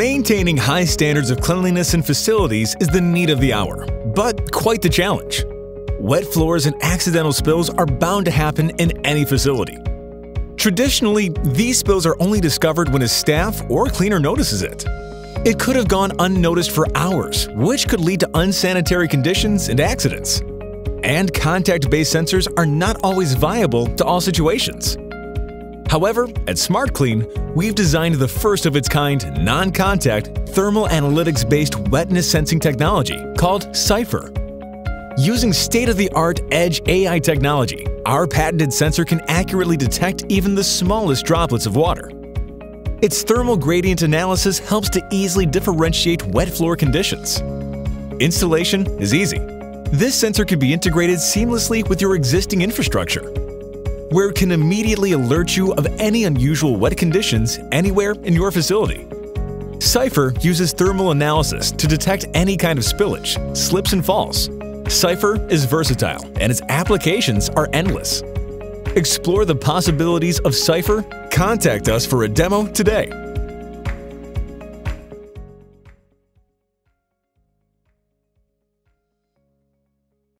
Maintaining high standards of cleanliness in facilities is the need of the hour, but quite the challenge. Wet floors and accidental spills are bound to happen in any facility. Traditionally, these spills are only discovered when a staff or cleaner notices it. It could have gone unnoticed for hours, which could lead to unsanitary conditions and accidents. And contact-based sensors are not always viable to all situations. However, at SmartClean, we've designed the first of its kind non-contact thermal analytics-based wetness sensing technology called Cypher. Using state-of-the-art Edge AI technology, our patented sensor can accurately detect even the smallest droplets of water. Its thermal gradient analysis helps to easily differentiate wet floor conditions. Installation is easy. This sensor can be integrated seamlessly with your existing infrastructure where it can immediately alert you of any unusual wet conditions anywhere in your facility. Cypher uses thermal analysis to detect any kind of spillage, slips and falls. Cypher is versatile and its applications are endless. Explore the possibilities of Cypher? Contact us for a demo today.